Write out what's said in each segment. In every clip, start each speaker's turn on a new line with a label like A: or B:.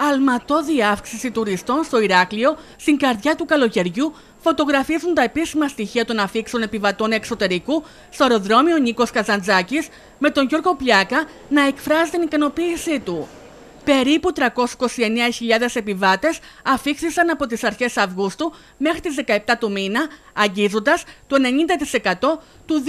A: Αλματώδη αύξηση τουριστών στο Ηράκλειο στην καρδιά του καλοκαιριού φωτογραφίζουν τα επίσημα στοιχεία των αφήξεων επιβατών εξωτερικού στο αεροδρόμιο Νίκος Καζαντζάκης με τον Γιώργο Πλιάκα να εκφράζει την ικανοποίησή του. Περίπου 329.000 επιβάτες αφήξησαν από τις αρχές Αυγούστου μέχρι τις 17 του μήνα, αγγίζοντας το 90% του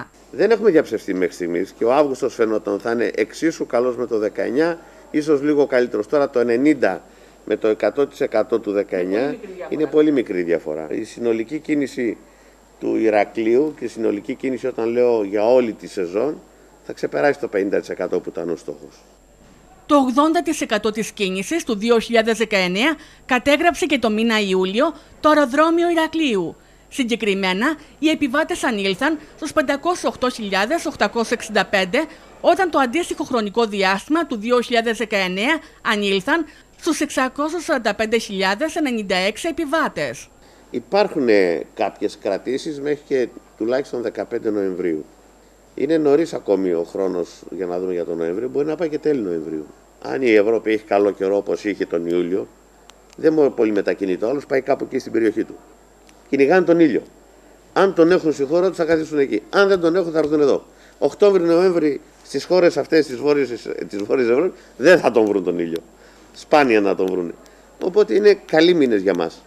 A: 2019.
B: Δεν έχουμε διαψευστεί μέχρι στιγμής και ο Αύγουστος φαινόταν θα είναι εξίσου καλός με το 19 ίσως λίγο καλύτερος. Τώρα το 90 με το 100% του 19 είναι πολύ μικρή διαφορά. Η συνολική κίνηση του Ηρακλείου και η συνολική κίνηση όταν λέω για όλη τη σεζόν θα ξεπεράσει το 50% που ήταν ο στόχος.
A: Το 80% της κίνησης του 2019 κατέγραψε και το μήνα Ιούλιο το αεροδρόμιο Ηρακλείου. Συγκεκριμένα, οι επιβάτες ανήλθαν στους 508.865 όταν το αντίστοιχο χρονικό διάστημα του 2019 ανήλθαν στους 645.096 επιβάτες.
B: Υπάρχουν κάποιες κρατήσεις μέχρι και τουλάχιστον 15 Νοεμβρίου. Είναι νωρίς ακόμη ο χρόνος για να δούμε για τον Νοέμβριο. Μπορεί να πάει και τέλη Νοεμβρίου. Αν η Ευρώπη έχει καλό καιρό όπως είχε τον Ιούλιο, δεν μπορεί πολύ μετακινητό. Άλλος πάει κάπου εκεί στην περιοχή του. Κυνηγάνε τον ήλιο. Αν τον έχουν στη χώρα τους, θα καθίσουν εκεί. Αν δεν τον έχουν, θα έρθουν εδώ. Οκτώβριο-Νοέμβρη στις χώρες αυτές της Βόρειας Ευρώπης δεν θα τον βρουν τον ήλιο. Σπάνια να τον βρουν. Οπότε είναι καλοί μήνες για μας.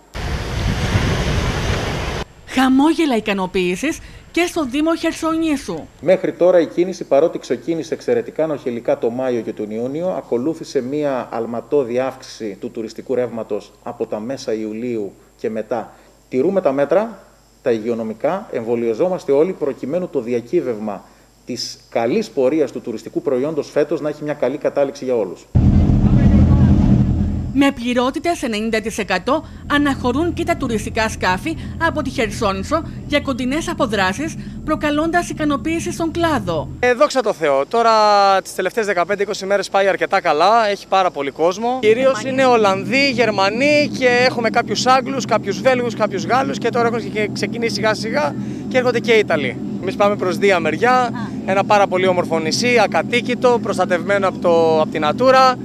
A: Χαμόγελα ικανοποίησης και στο Δήμο Χερσονήσου.
C: Μέχρι τώρα η κίνηση, παρότι ξεκίνησε εξαιρετικά νοχελικά το Μάιο και τον Ιούνιο, ακολούθησε μία αλματώδη αύξηση του τουριστικού ρεύματος από τα μέσα Ιουλίου και μετά. Τηρούμε τα μέτρα, τα υγειονομικά, εμβολιαζόμαστε όλοι προκειμένου το διακύβευμα της καλής πορείας του τουριστικού προϊόντος φέτος να έχει μια καλή κατάληξη για όλους.
A: Με πληρότητες 90% αναχωρούν και τα τουριστικά σκάφη από τη Χερσόνησο για κοντινές αποδράσεις, προκαλώντας ικανοποίηση στον κλάδο.
D: Ε, δόξα τω Θεώ. Τώρα τις τελευταίες 15-20 μέρες πάει αρκετά καλά, έχει πάρα πολύ κόσμο. Κυρίως είναι Ολλανδοί, Γερμανοί και έχουμε κάποιους Άγγλους, κάποιους Βέλγους, κάποιους Γάλλους και τώρα έχουν ξεκινήσει σιγά σιγά και έρχονται και οι Ιταλοί. Εμείς πάμε προς Δία μεριά, ένα πάρα πολύ όμορφο νησί, ακατοίκητο, προστατευμένο από, το, από την Natura.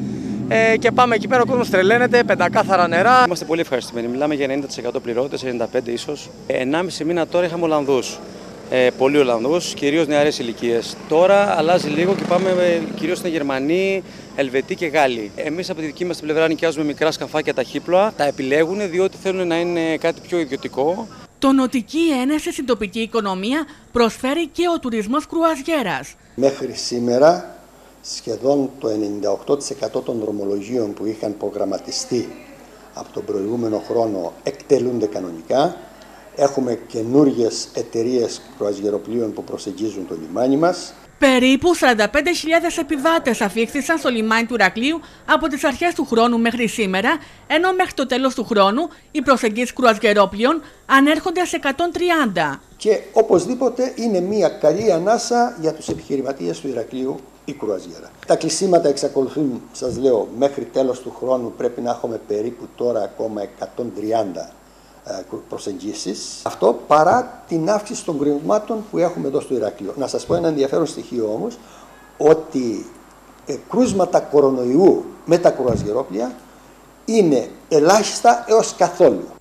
D: Ε, και πάμε εκεί πέρα, ο κόσμος τρελαίνεται, πεντακάθαρα νερά.
E: Είμαστε πολύ ευχαριστημένοι. Μιλάμε για 90% πληρώτες, 95 ίσως. 1,5 μήνα τώρα είχαμε Ολλανδούς. Ε, πολλοί Ολλανδούς, κυρίως νεαρές ηλικίες. Τώρα αλλάζει λίγο και πάμε ε, κυρίως στην Γερμανοί, Ελβετοί και Γάλλοι. Εμείς από τη δική μας πλευρά νοικιάζουμε μικρά σκαφάκια ταχύπλοα. Τα επιλέγουν διότι θέλουν να είναι κάτι πιο ιδιωτικό.
A: Το νοτική ένεση στην τοπική οικονομία προσφέρει και ο τουρισμός κρουαζιέρας.
F: Μέχρι σήμερα σχεδόν το 98% των δρομολογίων που είχαν προγραμματιστεί από τον προηγούμενο χρόνο εκτελούνται κανονικά. Έχουμε καινούριε εταιρείες κρουαζιεροπλοίων που προσεγγίζουν το λιμάνι μας.
A: Περίπου 45.000 επιβάτες αφήχθησαν στο λιμάνι του Ρακλείου από τις αρχές του χρόνου μέχρι σήμερα, ενώ μέχρι το τέλος του χρόνου οι προσεγγίσεις κρουαζιερόπλοιων ανέρχονται σε 130.
F: Και οπωσδήποτε είναι μια καλή ανάσα για τους επιχειρηματίες του Ηρακλείου η κρουαζιέρα. Τα κλεισίματα εξακολουθούν, σας λέω, μέχρι τέλος του χρόνου πρέπει να έχουμε περίπου τώρα ακόμα 130 ε, προσεγγίσεις. Αυτό παρά την αύξηση των κρουσμάτων που έχουμε εδώ στο Ηράκλειο. Να σας πω ένα ενδιαφέρον στοιχείο όμως, ότι ε, κρούσματα κορονοϊού με τα κρουαζιερόπλια είναι ελάχιστα έως καθόλου.